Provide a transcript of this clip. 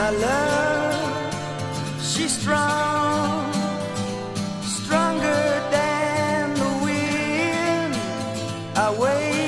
my love, she's strong, stronger than the wind. I wait.